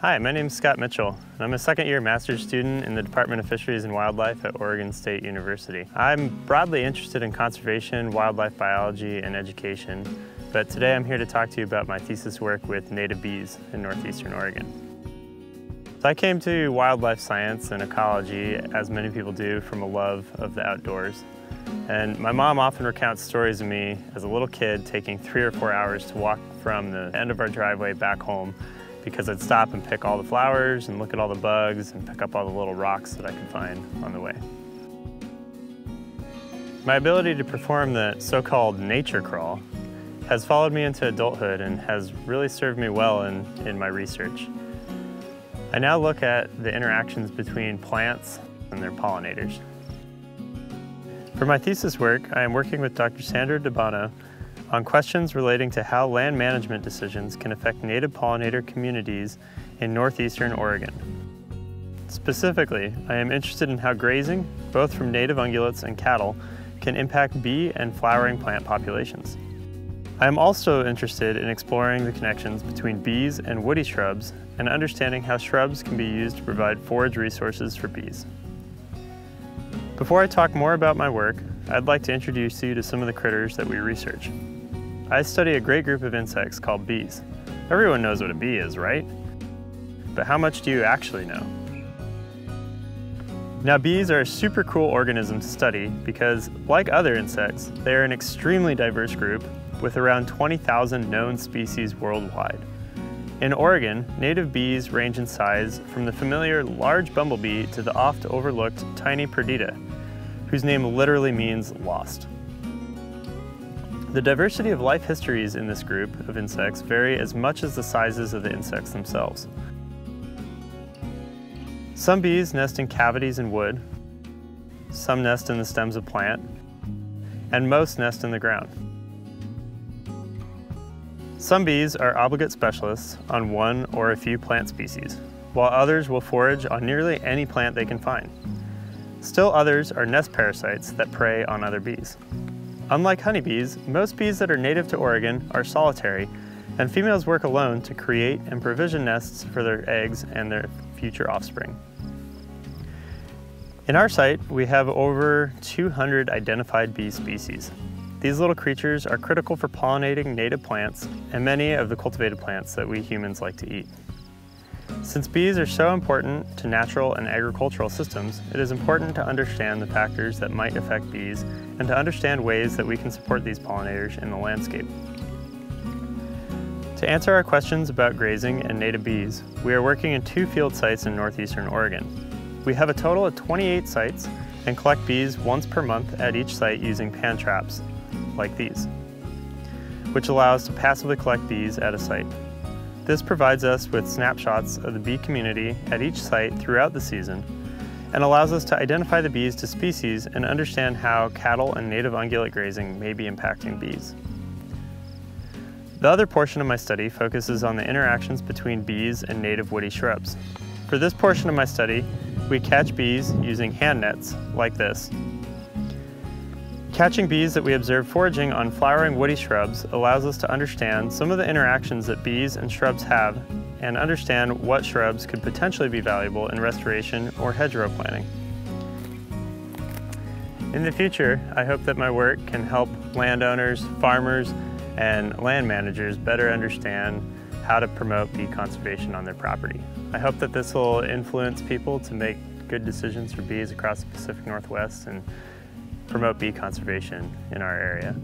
Hi, my name is Scott Mitchell, and I'm a second year master's student in the Department of Fisheries and Wildlife at Oregon State University. I'm broadly interested in conservation, wildlife biology, and education, but today I'm here to talk to you about my thesis work with native bees in northeastern Oregon. So I came to wildlife science and ecology, as many people do, from a love of the outdoors. And my mom often recounts stories of me as a little kid taking three or four hours to walk from the end of our driveway back home because I'd stop and pick all the flowers and look at all the bugs and pick up all the little rocks that I could find on the way. My ability to perform the so-called nature crawl has followed me into adulthood and has really served me well in, in my research. I now look at the interactions between plants and their pollinators. For my thesis work, I am working with Dr. Sandra DeBano on questions relating to how land management decisions can affect native pollinator communities in northeastern Oregon. Specifically, I am interested in how grazing, both from native ungulates and cattle, can impact bee and flowering plant populations. I am also interested in exploring the connections between bees and woody shrubs and understanding how shrubs can be used to provide forage resources for bees. Before I talk more about my work, I'd like to introduce you to some of the critters that we research. I study a great group of insects called bees. Everyone knows what a bee is, right? But how much do you actually know? Now bees are a super cool organism to study because, like other insects, they are an extremely diverse group with around 20,000 known species worldwide. In Oregon, native bees range in size from the familiar large bumblebee to the oft overlooked tiny perdita, whose name literally means lost. The diversity of life histories in this group of insects vary as much as the sizes of the insects themselves. Some bees nest in cavities in wood, some nest in the stems of plant, and most nest in the ground. Some bees are obligate specialists on one or a few plant species, while others will forage on nearly any plant they can find. Still others are nest parasites that prey on other bees. Unlike honeybees, most bees that are native to Oregon are solitary, and females work alone to create and provision nests for their eggs and their future offspring. In our site, we have over 200 identified bee species. These little creatures are critical for pollinating native plants and many of the cultivated plants that we humans like to eat. Since bees are so important to natural and agricultural systems, it is important to understand the factors that might affect bees and to understand ways that we can support these pollinators in the landscape. To answer our questions about grazing and native bees, we are working in two field sites in northeastern Oregon. We have a total of 28 sites and collect bees once per month at each site using pan traps, like these, which allow us to passively collect bees at a site. This provides us with snapshots of the bee community at each site throughout the season and allows us to identify the bees to species and understand how cattle and native ungulate grazing may be impacting bees. The other portion of my study focuses on the interactions between bees and native woody shrubs. For this portion of my study, we catch bees using hand nets like this Catching bees that we observe foraging on flowering woody shrubs allows us to understand some of the interactions that bees and shrubs have and understand what shrubs could potentially be valuable in restoration or hedgerow planting. In the future, I hope that my work can help landowners, farmers, and land managers better understand how to promote bee conservation on their property. I hope that this will influence people to make good decisions for bees across the Pacific Northwest and promote bee conservation in our area.